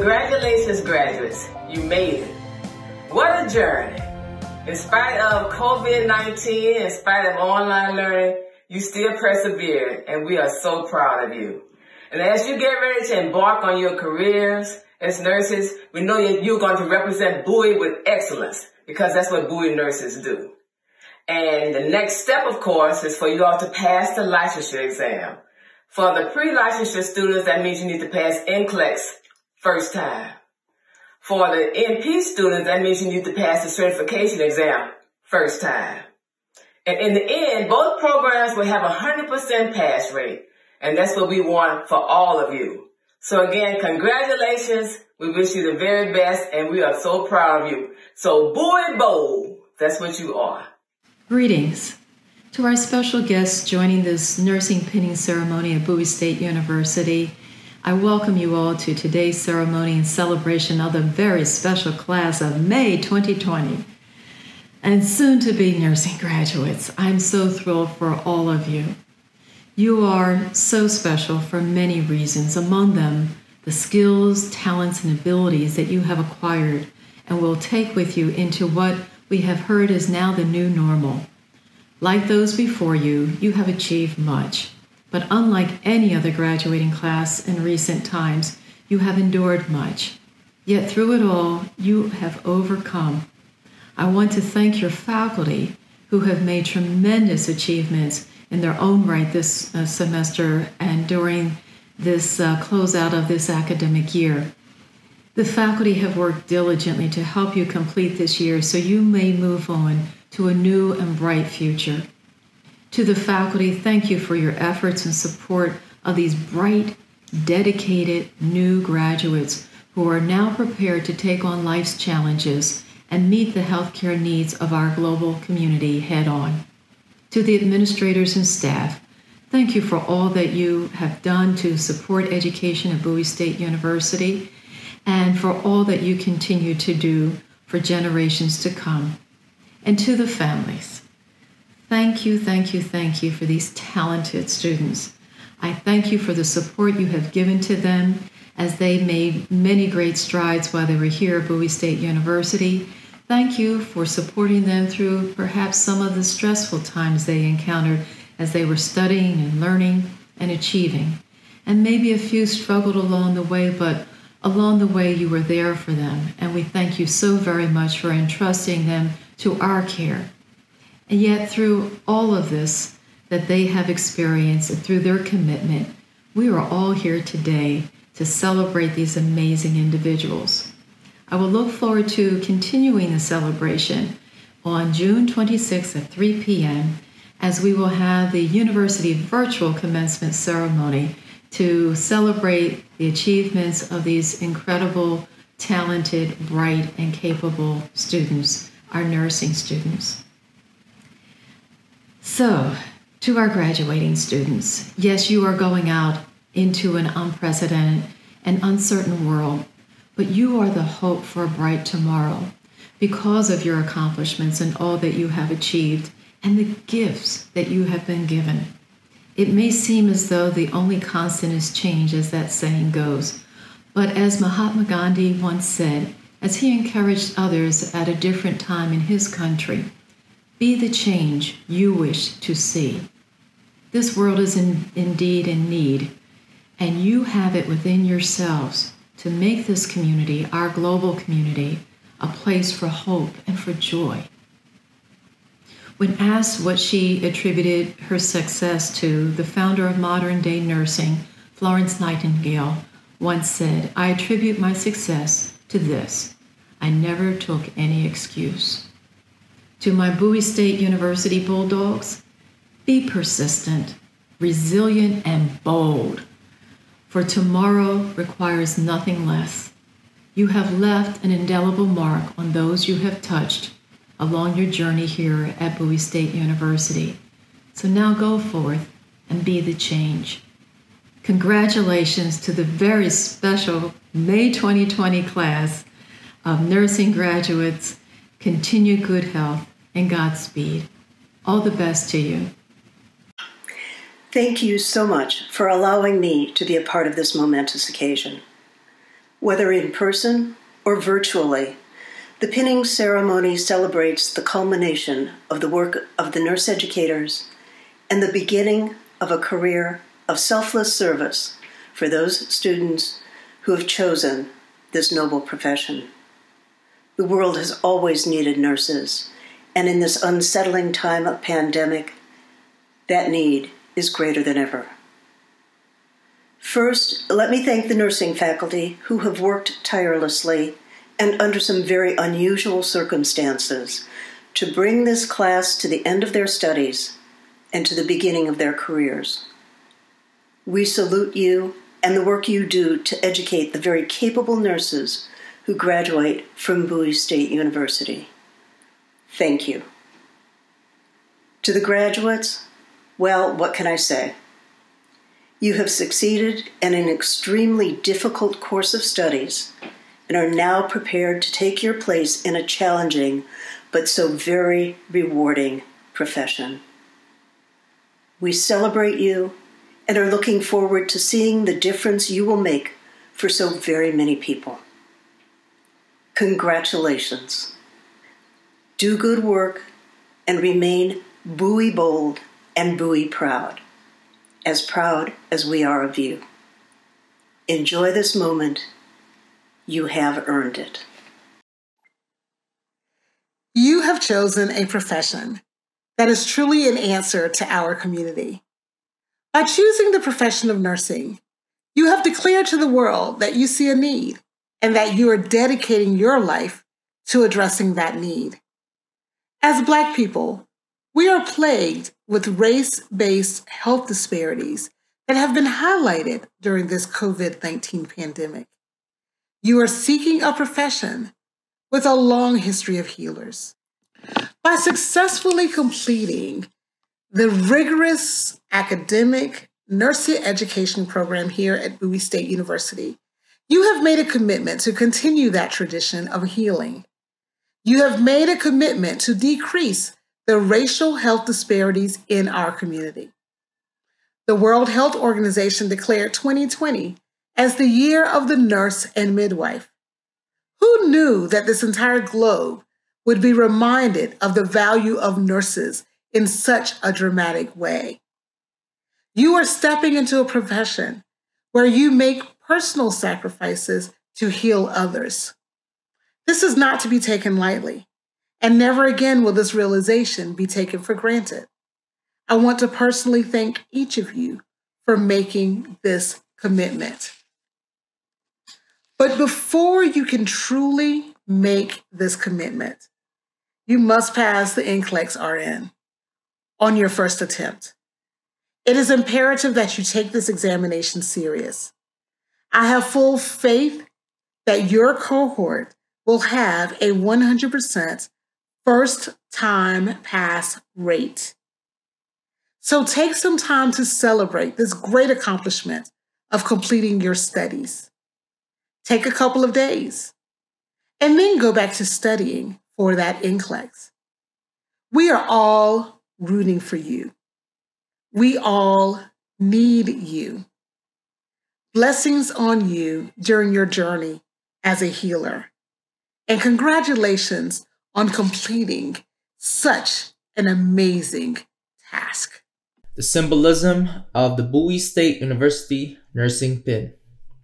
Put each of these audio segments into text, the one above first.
Congratulations, graduates. You made it. What a journey. In spite of COVID-19, in spite of online learning, you still persevered and we are so proud of you. And as you get ready to embark on your careers as nurses, we know you're going to represent Bowie with excellence because that's what Bowie nurses do. And the next step, of course, is for you all to pass the licensure exam. For the pre-licensure students, that means you need to pass NCLEX first time. For the NP students, that means you need to pass the certification exam first time. And in the end, both programs will have a 100% pass rate. And that's what we want for all of you. So again, congratulations. We wish you the very best and we are so proud of you. So Bowie bold, that's what you are. Greetings. To our special guests joining this nursing pinning ceremony at Bowie State University, I welcome you all to today's ceremony and celebration of the very special class of May 2020 and soon to be nursing graduates. I'm so thrilled for all of you. You are so special for many reasons, among them, the skills, talents, and abilities that you have acquired and will take with you into what we have heard is now the new normal. Like those before you, you have achieved much. But unlike any other graduating class in recent times, you have endured much. Yet through it all, you have overcome. I want to thank your faculty who have made tremendous achievements in their own right this uh, semester and during this uh, closeout of this academic year. The faculty have worked diligently to help you complete this year so you may move on to a new and bright future. To the faculty, thank you for your efforts and support of these bright, dedicated new graduates who are now prepared to take on life's challenges and meet the healthcare needs of our global community head on. To the administrators and staff, thank you for all that you have done to support education at Bowie State University and for all that you continue to do for generations to come. And to the families, thank you, thank you, thank you for these talented students. I thank you for the support you have given to them as they made many great strides while they were here at Bowie State University. Thank you for supporting them through perhaps some of the stressful times they encountered as they were studying and learning and achieving. And maybe a few struggled along the way, but along the way you were there for them. And we thank you so very much for entrusting them to our care. And yet, through all of this that they have experienced and through their commitment, we are all here today to celebrate these amazing individuals. I will look forward to continuing the celebration on June 26th at 3 p.m. as we will have the university virtual commencement ceremony to celebrate the achievements of these incredible, talented, bright, and capable students, our nursing students. So, to our graduating students, yes, you are going out into an unprecedented and uncertain world, but you are the hope for a bright tomorrow because of your accomplishments and all that you have achieved and the gifts that you have been given. It may seem as though the only constant is change, as that saying goes. But as Mahatma Gandhi once said, as he encouraged others at a different time in his country, be the change you wish to see. This world is in, indeed in need, and you have it within yourselves to make this community, our global community, a place for hope and for joy. When asked what she attributed her success to, the founder of modern day nursing, Florence Nightingale, once said, I attribute my success to this I never took any excuse. To my Bowie State University Bulldogs, be persistent, resilient, and bold, for tomorrow requires nothing less. You have left an indelible mark on those you have touched along your journey here at Bowie State University. So now go forth and be the change. Congratulations to the very special May 2020 class of nursing graduates. Continue good health and Godspeed. All the best to you. Thank you so much for allowing me to be a part of this momentous occasion. Whether in person or virtually, the pinning ceremony celebrates the culmination of the work of the nurse educators and the beginning of a career of selfless service for those students who have chosen this noble profession. The world has always needed nurses, and in this unsettling time of pandemic, that need is greater than ever. First, let me thank the nursing faculty who have worked tirelessly and under some very unusual circumstances to bring this class to the end of their studies and to the beginning of their careers. We salute you and the work you do to educate the very capable nurses who graduate from Bowie State University. Thank you. To the graduates, well, what can I say? You have succeeded in an extremely difficult course of studies and are now prepared to take your place in a challenging but so very rewarding profession. We celebrate you and are looking forward to seeing the difference you will make for so very many people. Congratulations. Do good work and remain Bowie bold and Bowie proud, as proud as we are of you. Enjoy this moment you have earned it. You have chosen a profession that is truly an answer to our community. By choosing the profession of nursing, you have declared to the world that you see a need and that you are dedicating your life to addressing that need. As Black people, we are plagued with race based health disparities that have been highlighted during this COVID 19 pandemic. You are seeking a profession with a long history of healers. By successfully completing the rigorous academic nursing education program here at Bowie State University, you have made a commitment to continue that tradition of healing. You have made a commitment to decrease the racial health disparities in our community. The World Health Organization declared 2020 as the year of the nurse and midwife. Who knew that this entire globe would be reminded of the value of nurses in such a dramatic way? You are stepping into a profession where you make personal sacrifices to heal others. This is not to be taken lightly, and never again will this realization be taken for granted. I want to personally thank each of you for making this commitment. But before you can truly make this commitment, you must pass the NCLEX RN on your first attempt. It is imperative that you take this examination serious. I have full faith that your cohort will have a 100% first time pass rate. So take some time to celebrate this great accomplishment of completing your studies. Take a couple of days and then go back to studying for that NCLEX. We are all rooting for you. We all need you. Blessings on you during your journey as a healer. And congratulations on completing such an amazing task. The symbolism of the Bowie State University nursing pin.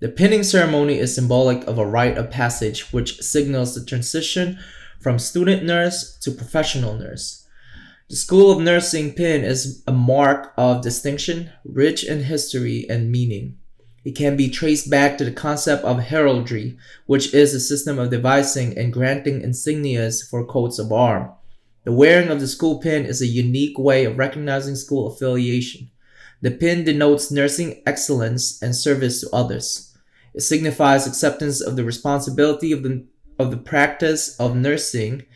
The pinning ceremony is symbolic of a rite of passage which signals the transition from student nurse to professional nurse. The School of Nursing pin is a mark of distinction, rich in history and meaning. It can be traced back to the concept of heraldry, which is a system of devising and granting insignias for coats of arms. The wearing of the school pin is a unique way of recognizing school affiliation. The pin denotes nursing excellence and service to others. It signifies acceptance of the responsibility of the, of the practice of nursing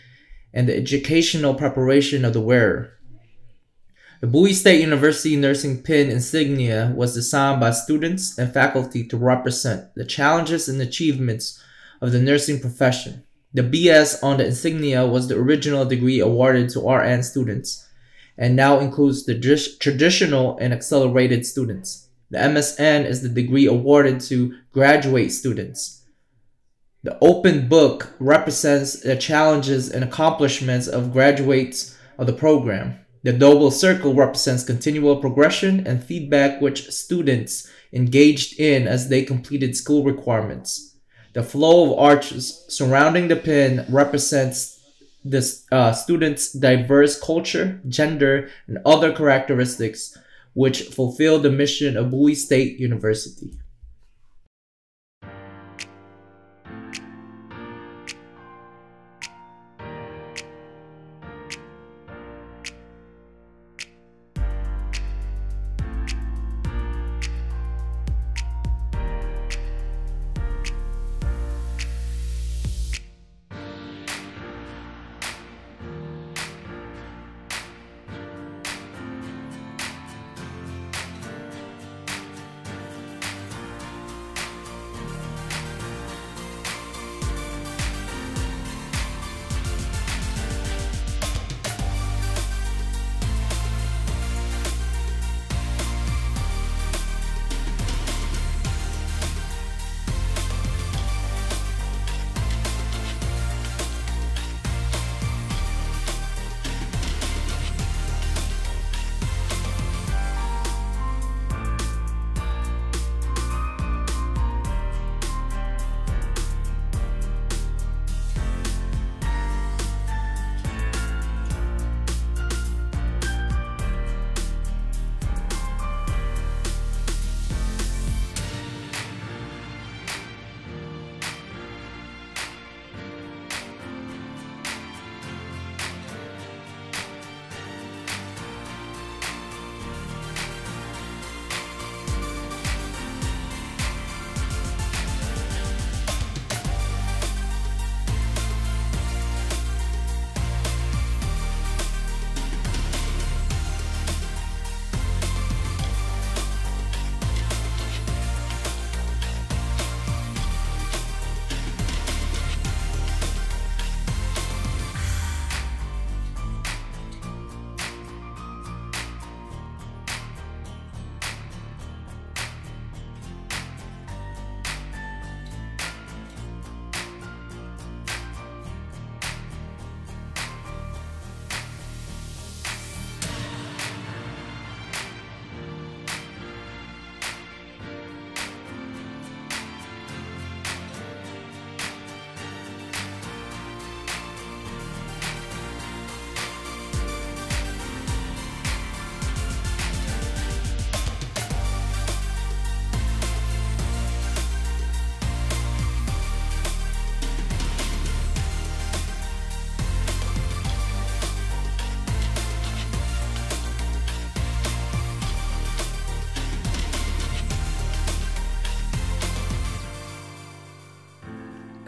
and the educational preparation of the wearer. The Bowie State University nursing pin insignia was designed by students and faculty to represent the challenges and achievements of the nursing profession. The BS on the insignia was the original degree awarded to RN students and now includes the traditional and accelerated students. The MSN is the degree awarded to graduate students. The open book represents the challenges and accomplishments of graduates of the program. The double circle represents continual progression and feedback which students engaged in as they completed school requirements. The flow of arches surrounding the pin represents the uh, students' diverse culture, gender, and other characteristics which fulfill the mission of Bowie State University.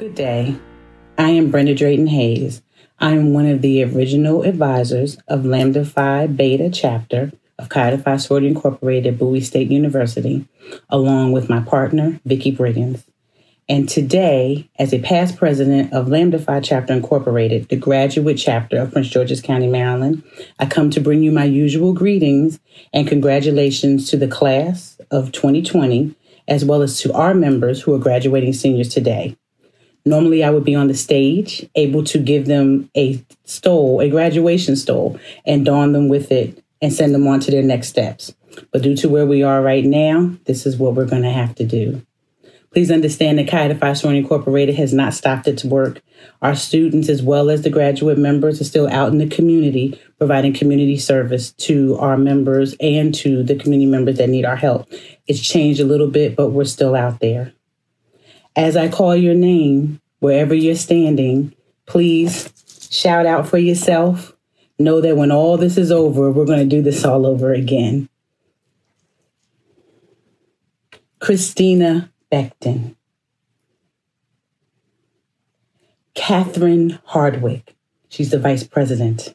Good day. I am Brenda Drayton Hayes. I am one of the original advisors of Lambda Phi Beta chapter of Chi Phi Sorority Incorporated at Bowie State University, along with my partner, Vicki Briggins. And today, as a past president of Lambda Phi Chapter Incorporated, the graduate chapter of Prince George's County, Maryland, I come to bring you my usual greetings and congratulations to the class of 2020, as well as to our members who are graduating seniors today. Normally, I would be on the stage, able to give them a stole, a graduation stole, and don them with it and send them on to their next steps. But due to where we are right now, this is what we're going to have to do. Please understand that Chi Phi Sorority Incorporated has not stopped its work. Our students, as well as the graduate members, are still out in the community providing community service to our members and to the community members that need our help. It's changed a little bit, but we're still out there. As I call your name, wherever you're standing, please shout out for yourself. Know that when all this is over, we're going to do this all over again. Christina Beckton. Catherine Hardwick. She's the vice president.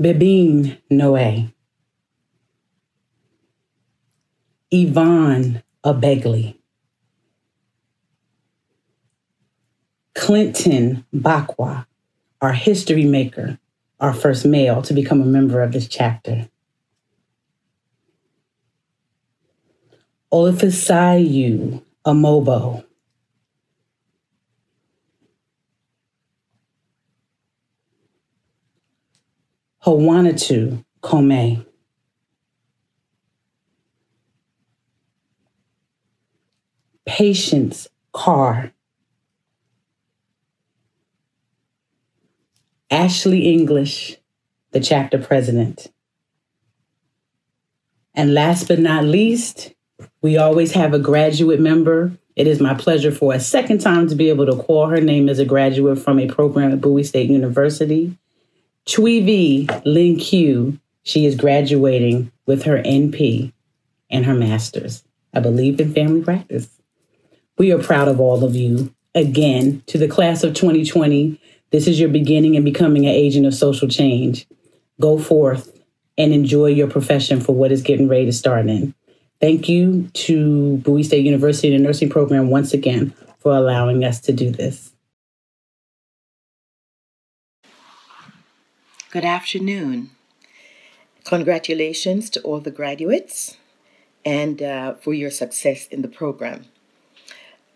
Bibine Noe. Yvonne a Begley. Clinton Bakwa, our history maker, our first male to become a member of this chapter. Olufisayu Amobo. Hawanatu Kome. Patience Carr. Ashley English, the chapter president. And last but not least, we always have a graduate member. It is my pleasure for a second time to be able to call her name as a graduate from a program at Bowie State University. Chui V. Lin Q. She is graduating with her NP and her master's. I believe in family practice. We are proud of all of you. Again, to the class of 2020, this is your beginning in becoming an agent of social change. Go forth and enjoy your profession for what is getting ready to start in. Thank you to Bowie State University and the nursing program once again for allowing us to do this. Good afternoon. Congratulations to all the graduates and uh, for your success in the program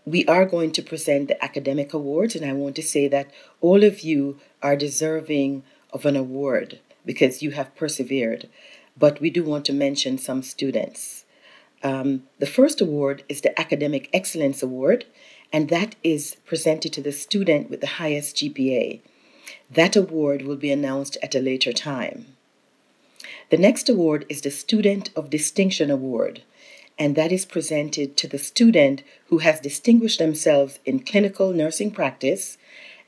we are going to present the academic awards, and I want to say that all of you are deserving of an award because you have persevered. But we do want to mention some students. Um, the first award is the Academic Excellence Award, and that is presented to the student with the highest GPA. That award will be announced at a later time. The next award is the Student of Distinction Award and that is presented to the student who has distinguished themselves in clinical nursing practice,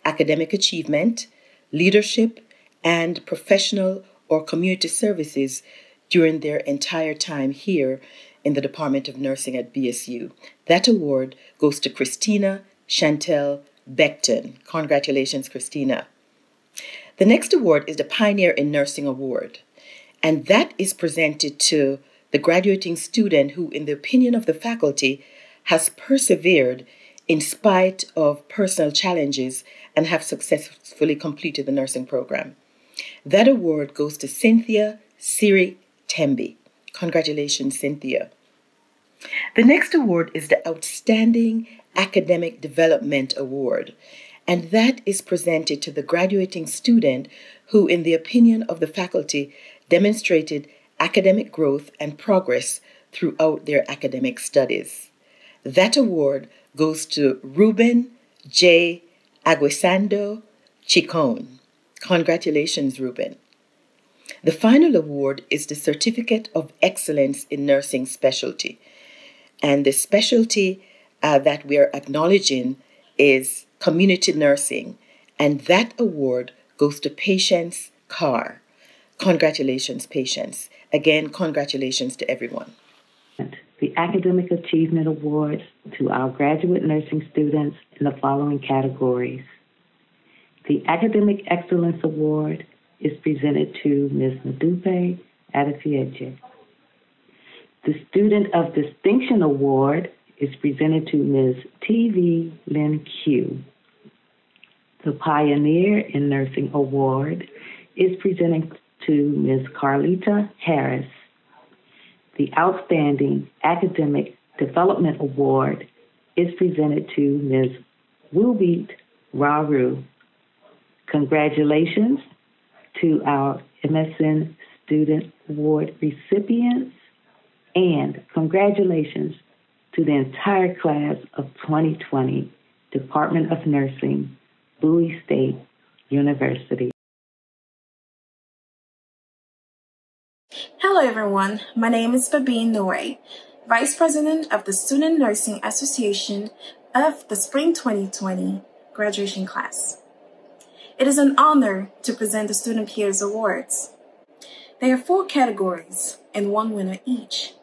academic achievement, leadership, and professional or community services during their entire time here in the Department of Nursing at BSU. That award goes to Christina Chantel Beckton. Congratulations, Christina. The next award is the Pioneer in Nursing Award, and that is presented to the graduating student who, in the opinion of the faculty, has persevered in spite of personal challenges and have successfully completed the nursing program. That award goes to Cynthia Siri Tembi. Congratulations, Cynthia. The next award is the Outstanding Academic Development Award, and that is presented to the graduating student who, in the opinion of the faculty, demonstrated academic growth and progress throughout their academic studies. That award goes to Ruben J. Aguisando Chicone. Congratulations, Ruben. The final award is the Certificate of Excellence in Nursing Specialty. And the specialty uh, that we are acknowledging is community nursing. And that award goes to Patience Carr. Congratulations, Patience. Again, congratulations to everyone. The Academic Achievement Awards to our graduate nursing students in the following categories. The Academic Excellence Award is presented to Ms. Madupe Adefieche. The Student of Distinction Award is presented to Ms. T.V. Lin Q. The Pioneer in Nursing Award is presented to Ms. Carlita Harris. The Outstanding Academic Development Award is presented to Ms. Wilbeat Raru. Congratulations to our MSN Student Award recipients, and congratulations to the entire class of 2020 Department of Nursing, Bowie State University. Hello everyone, my name is Fabine Noe, Vice President of the Student Nursing Association of the Spring 2020 graduation class. It is an honor to present the Student Peers Awards. There are four categories and one winner each.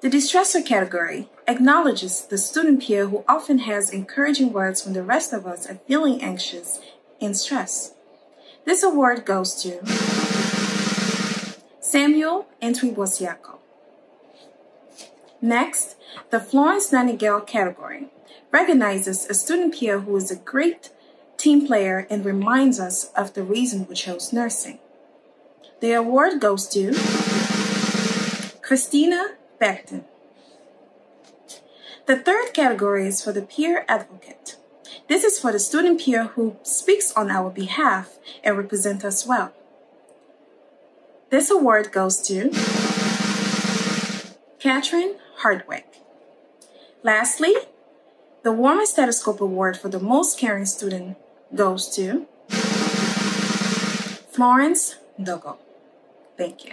The Distressor category acknowledges the student peer who often has encouraging words when the rest of us are feeling anxious and stressed. This award goes to Samuel Entwibosiako. Next, the Florence Nightingale category recognizes a student peer who is a great team player and reminds us of the reason we chose nursing. The award goes to Christina Beckton. The third category is for the peer advocate. This is for the student peer who speaks on our behalf and represents us well. This award goes to Catherine Hardwick. Lastly, the Warmer Stethoscope Award for the most caring student goes to Florence Dogo. Thank you.